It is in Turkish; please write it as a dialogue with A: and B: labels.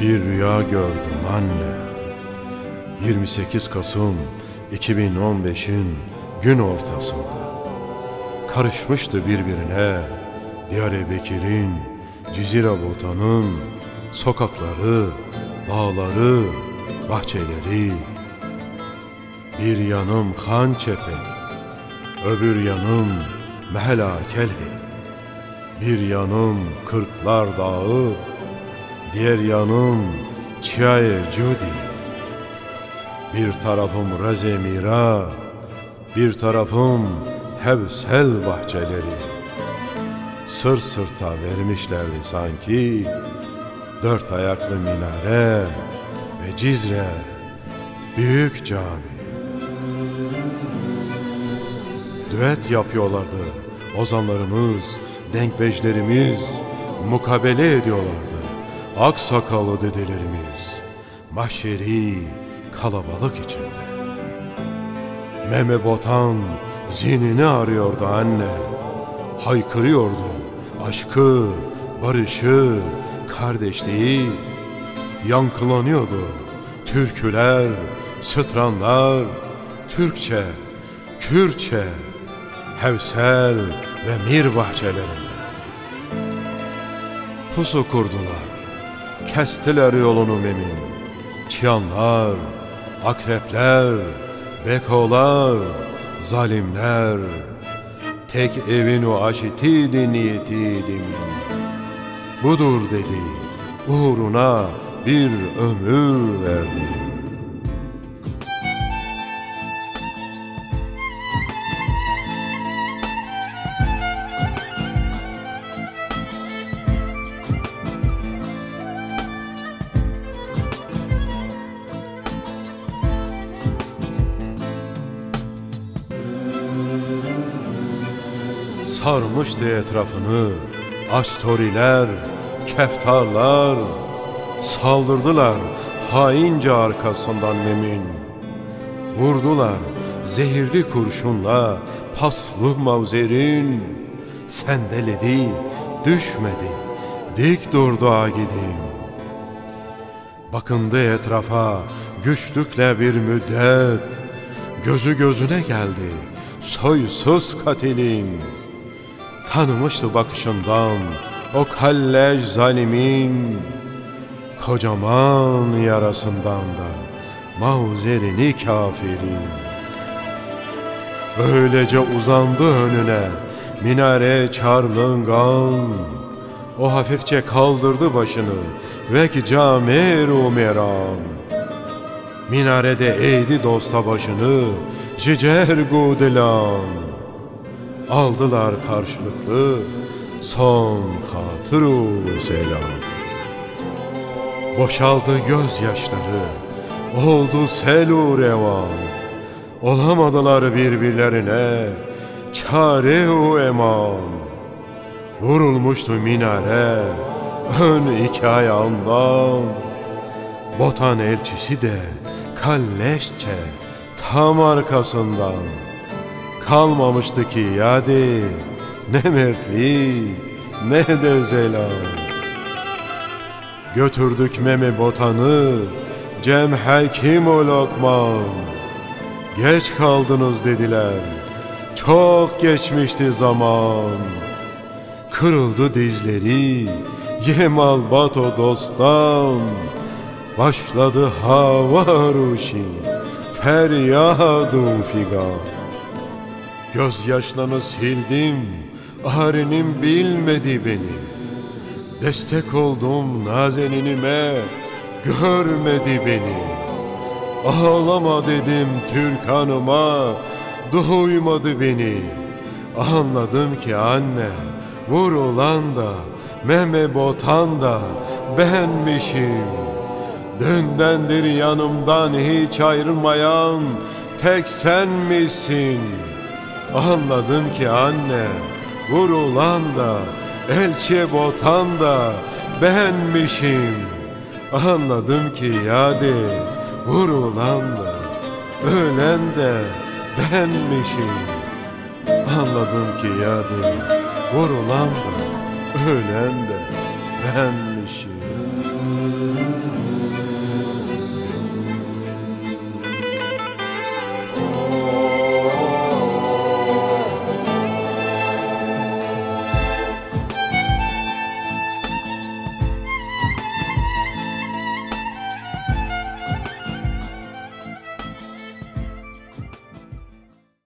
A: Bir rüya gördüm anne. 28 Kasım 2015'in gün ortasında. Karışmıştı birbirine Diyarbakır'ın, Cizire Botan'ın sokakları, bağları, bahçeleri. Bir yanım Han Çepe, öbür yanım Mehla Kelhi. Bir yanım Kırklar Dağı, Diğer yanım Çiyaye Cudi Bir tarafım Rezemira Bir tarafım Hevsel bahçeleri. Sır sırta vermişlerdi sanki Dört ayaklı minare Ve Cizre Büyük cami. Düet yapıyorlardı Ozanlarımız, denkbeşlerimiz Mukabele ediyorlardı. Aksakallı dedelerimiz mahşeri kalabalık içinde. Meme Botan zinini arıyordu anne. Haykırıyordu aşkı, barışı, kardeşliği. Yankılanıyordu türküler, sıtranlar, Türkçe, Kürtçe, Hevsel ve Mir bahçelerinde. Pusu kurdular Kestiler yolunu memin Çıyanlar, akrepler, bekolar, zalimler. Tek evin o aşitiydi niyeti demin Budur dedi, uğruna bir ömür verdim Sarmıştı etrafını. Astoriler, keftarlar. Saldırdılar haince arkasından Memin Vurdular zehirli kurşunla paslı mavzerin. Sendeledi, düşmedi, dik durdu agidim. Bakındı etrafa güçlükle bir müddet. Gözü gözüne geldi soysuz katilin Tanımıştı bakışından o kallej zalimin Kocaman yarasından da mavzerini kafirin. Öylece uzandı önüne minare çarlıngan. O hafifçe kaldırdı başını ve ki cami meram. Minarede eğdi dosta başını cicer gudilan aldılar karşılıklı son hatıru selam. Boşaldı gözyaşları, oldu selu revan. Olamadılar birbirlerine, çare u eman. Vurulmuştu minare, ön iki ayağından. Botan elçisi de kalleşçe tam arkasından. Kalmamıştı ki yadi. Ne mertlik ne de zelan Götürdük meme botanı Cem Hakim o Lokman. Geç kaldınız dediler Çok geçmişti zaman. Kırıldı dizleri Yemal Bato dostan Başladı hava ruşin Feryadu figan Gözyaşlarını sildim, arenim bilmedi beni. Destek oldum nazeninime, görmedi beni. Ağlama dedim Türk hanıma, duymadı beni. Anladım ki anne, vurulan da, meme botan da benmişim. Dündendir yanımdan hiç ayrılmayan tek sen misin? Anladım ki anne, vurulan da, elçiye botan da benmişim. Anladım ki yadi, vurulan da, ölen de benmişim. Anladım ki yadi, vurulan da, ölen de benmişim.